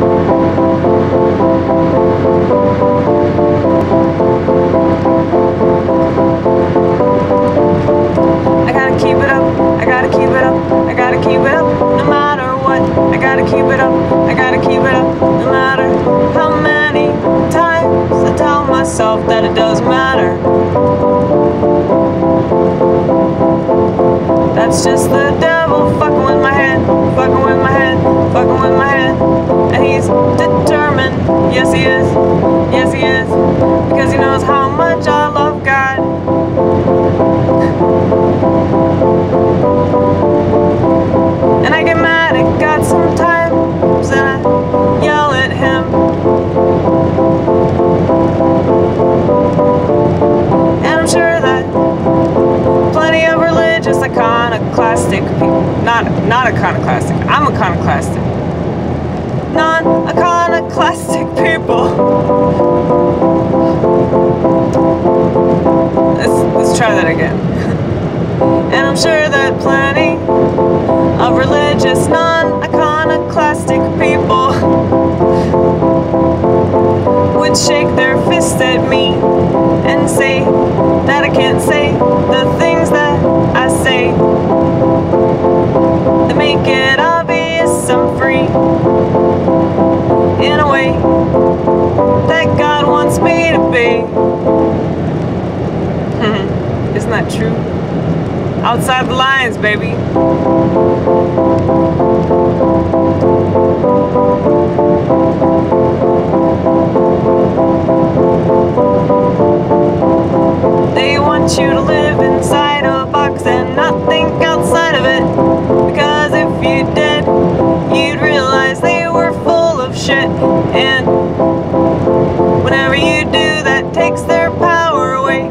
I gotta keep it up, I gotta keep it up, I gotta keep it up, no matter what. I gotta keep it up, I gotta keep it up, no matter how many times I tell myself that it doesn't matter. That's just the devil fucking with my head, him. And I'm sure that plenty of religious iconoclastic people, not, not iconoclastic, I'm iconoclastic. Non iconoclastic people. Let's, let's try that again. And I'm sure that plenty shake their fist at me and say that I can't say the things that I say that make it obvious I'm free in a way that God wants me to be. Hmm, isn't that true? Outside the lines, baby. Want you to live inside a box and not think outside of it. Because if you did, you'd realize they were full of shit. And whenever you do, that takes their power away.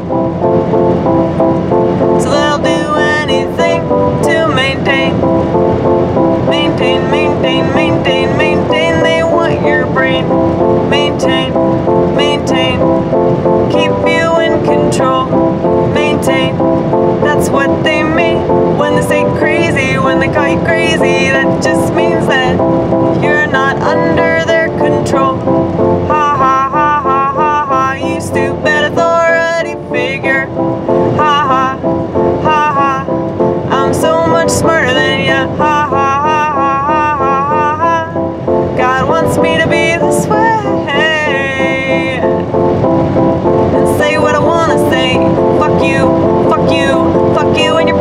So they'll do anything to maintain, maintain, maintain, maintain, maintain. They want your brain, maintain, maintain, keep you in control, maintain. That's what they mean when they say crazy, when they call you crazy.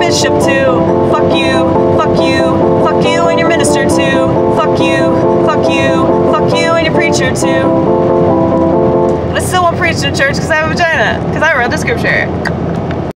Bishop too. Fuck you, fuck you, fuck you and your minister too. Fuck you, fuck you, fuck you and your preacher too. But I still won't preach in church because I have a vagina. Because I read the scripture.